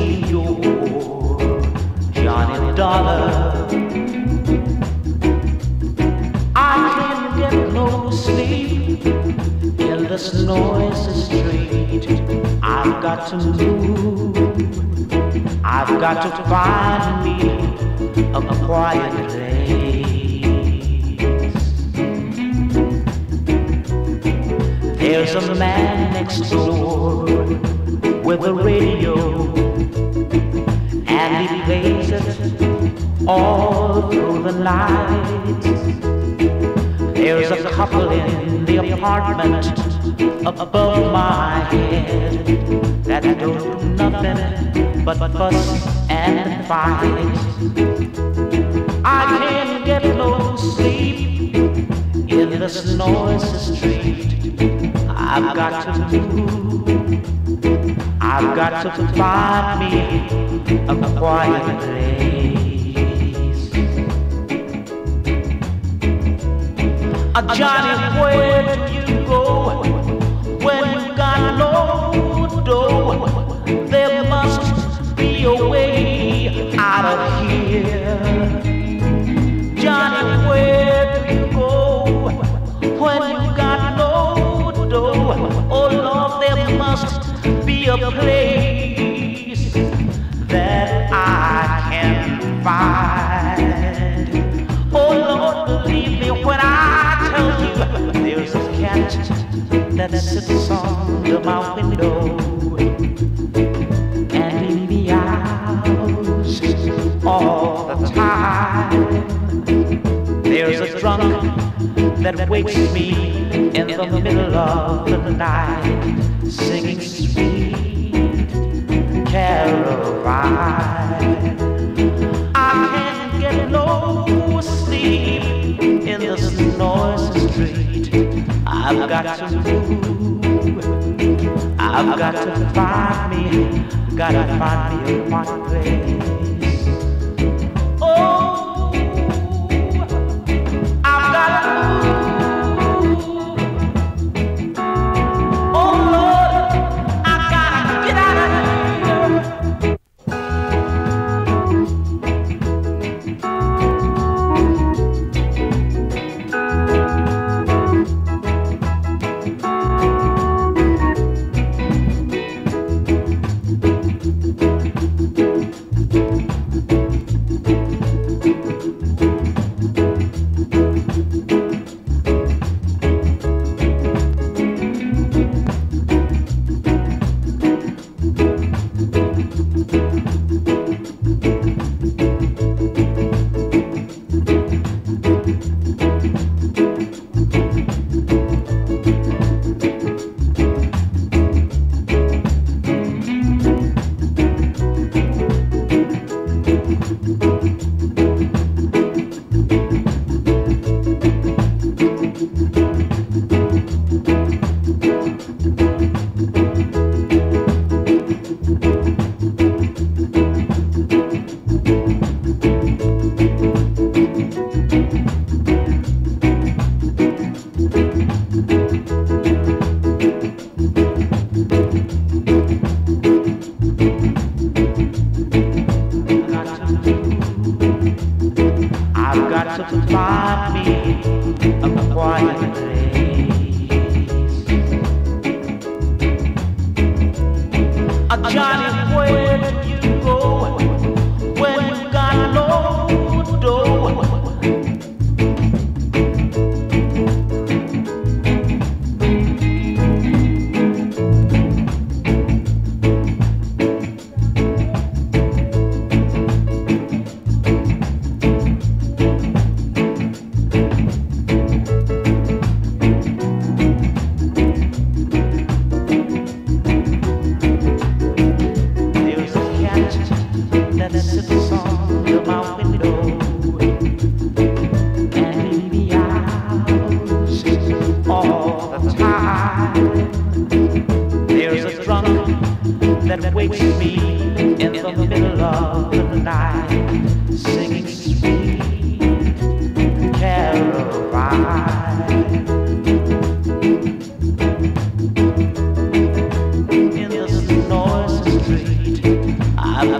your Johnny Dollar? I can't get no sleep in this noisy street. I've got to move. I've got to find me a quiet place. There's a man next door with a radio, plays it all through the night. There's a couple in the apartment above my head that do nothing but fuss and fight. I can't get no sleep in this noisy street. I've got to move. I've got to find me a quiet place. A Johnny, where place that I can find. Oh Lord, believe me when I tell you there's a cat that sits under my window and he meows all the time. There's a drunk that wakes me in the middle of the night singing sweet I can't get no sleep in this noisy street. I've got to move. I've got to find me, gotta find me a quiet place. To find me a quiet place. A Johnny, where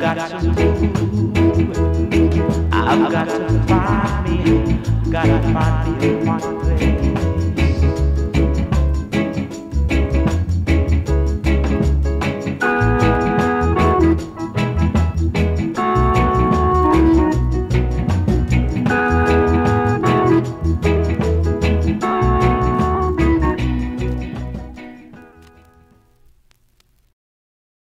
I've got to do. I've got to find me. Gotta find me.